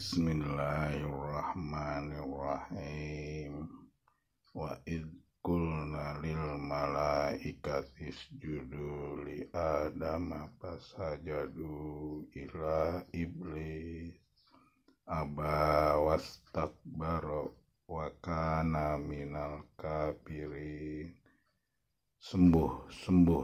Bismillahirrahmanirrahim. Wa id qulna lil malaikat isjudu li adama fasajadu ila iblis. Aba wastakbara wa kana minal kafirin. Sembuh sembuh.